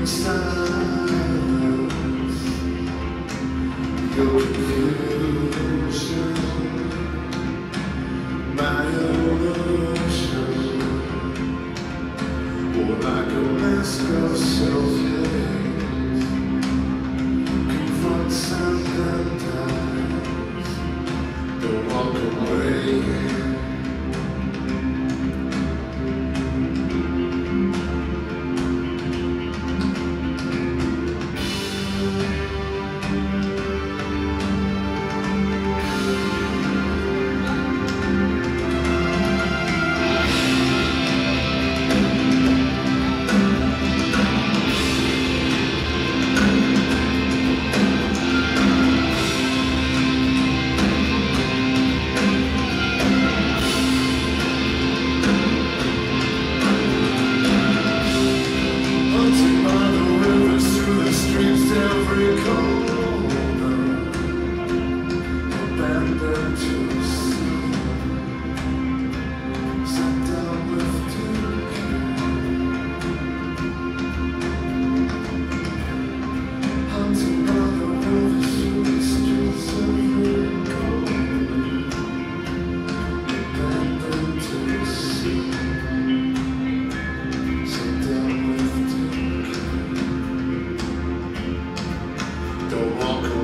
In walk